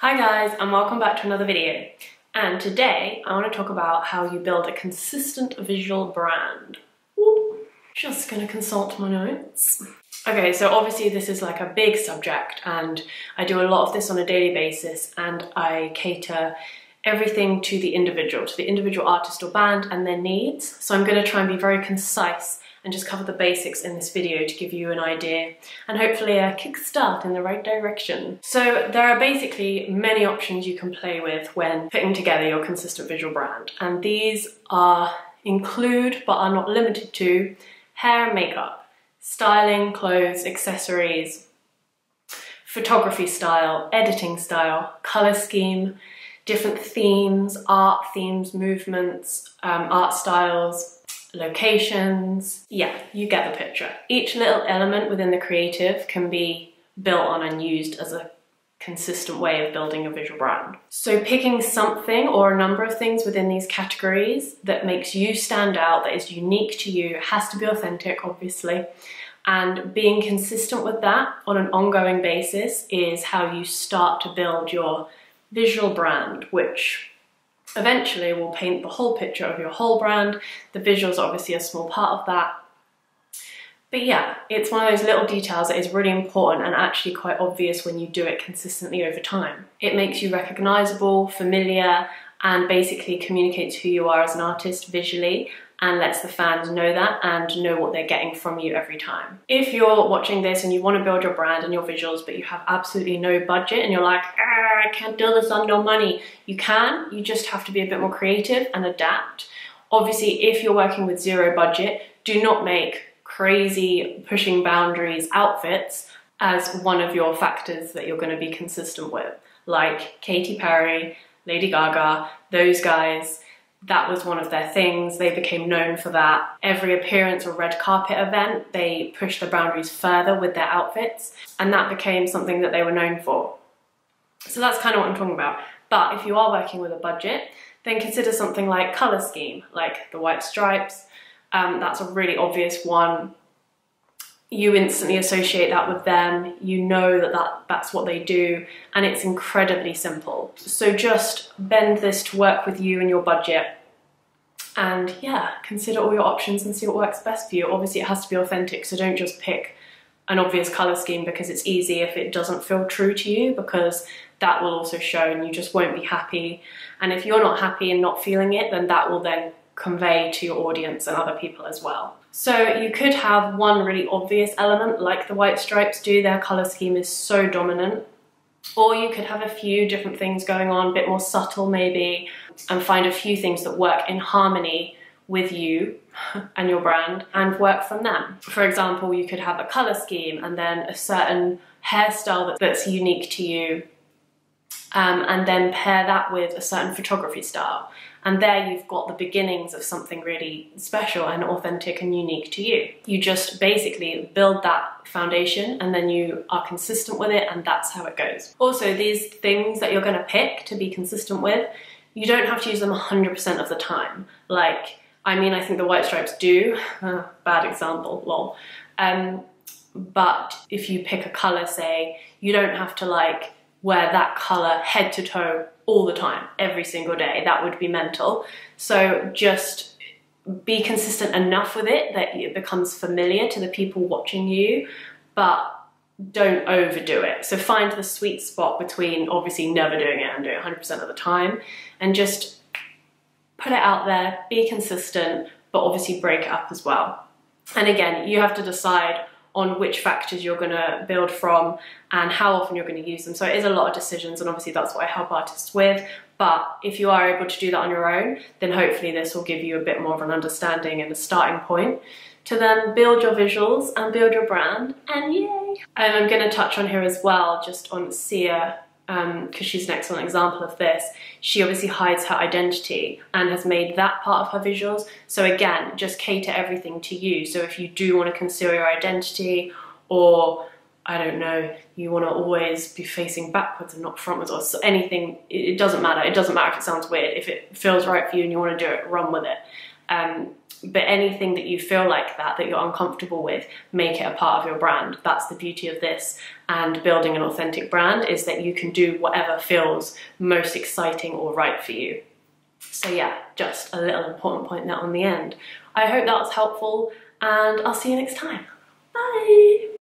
Hi guys and welcome back to another video and today I want to talk about how you build a consistent visual brand. Just gonna consult my notes. Okay, so obviously this is like a big subject and I do a lot of this on a daily basis and I cater everything to the individual, to the individual artist or band and their needs. So I'm gonna try and be very concise and just cover the basics in this video to give you an idea and hopefully a kickstart in the right direction. So there are basically many options you can play with when putting together your consistent visual brand and these are include but are not limited to hair and makeup, styling, clothes, accessories, photography style, editing style, colour scheme, different themes, art themes, movements, um, art styles, locations. Yeah, you get the picture. Each little element within the creative can be built on and used as a consistent way of building a visual brand. So picking something or a number of things within these categories that makes you stand out, that is unique to you, has to be authentic, obviously. And being consistent with that on an ongoing basis is how you start to build your visual brand, which Eventually, we'll paint the whole picture of your whole brand. The visuals are obviously a small part of that. But yeah, it's one of those little details that is really important and actually quite obvious when you do it consistently over time. It makes you recognizable, familiar, and basically communicates who you are as an artist visually and lets the fans know that and know what they're getting from you every time. If you're watching this and you want to build your brand and your visuals, but you have absolutely no budget and you're like, ah, I can't do this on no money, you can, you just have to be a bit more creative and adapt. Obviously, if you're working with zero budget, do not make crazy pushing boundaries outfits as one of your factors that you're going to be consistent with. Like Katy Perry, Lady Gaga, those guys, that was one of their things. They became known for that. Every appearance or red carpet event, they pushed the boundaries further with their outfits, and that became something that they were known for. So that's kind of what I'm talking about. But if you are working with a budget, then consider something like color scheme, like the white stripes. Um, that's a really obvious one you instantly associate that with them, you know that, that that's what they do, and it's incredibly simple. So just bend this to work with you and your budget. And yeah, consider all your options and see what works best for you. Obviously, it has to be authentic, so don't just pick an obvious color scheme because it's easy if it doesn't feel true to you, because that will also show and you just won't be happy. And if you're not happy and not feeling it, then that will then convey to your audience and other people as well. So you could have one really obvious element like the white stripes do, their colour scheme is so dominant. Or you could have a few different things going on, a bit more subtle maybe, and find a few things that work in harmony with you and your brand and work from them. For example, you could have a colour scheme and then a certain hairstyle that's unique to you um, and then pair that with a certain photography style. And there you've got the beginnings of something really special and authentic and unique to you. You just basically build that foundation and then you are consistent with it and that's how it goes. Also, these things that you're gonna pick to be consistent with, you don't have to use them 100% of the time. Like, I mean, I think the white stripes do, uh, bad example, lol. Um, but if you pick a color, say, you don't have to like wear that color head to toe all the time, every single day. That would be mental. So just be consistent enough with it that it becomes familiar to the people watching you, but don't overdo it. So find the sweet spot between obviously never doing it and doing it 100% of the time and just put it out there, be consistent, but obviously break it up as well. And again, you have to decide on which factors you're going to build from and how often you're going to use them. So it is a lot of decisions and obviously that's what I help artists with. But if you are able to do that on your own, then hopefully this will give you a bit more of an understanding and a starting point to then build your visuals and build your brand and yay! And I'm going to touch on here as well just on Sia because um, she's an excellent example of this, she obviously hides her identity and has made that part of her visuals. So again, just cater everything to you. So if you do want to conceal your identity or I don't know, you want to always be facing backwards and not frontwards or anything, it doesn't matter. It doesn't matter if it sounds weird. If it feels right for you and you want to do it, run with it. Um, but anything that you feel like that, that you're uncomfortable with, make it a part of your brand. That's the beauty of this. and building an authentic brand is that you can do whatever feels most exciting or right for you. So yeah, just a little important point there on the end. I hope that was helpful and I'll see you next time. Bye!